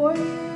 for you.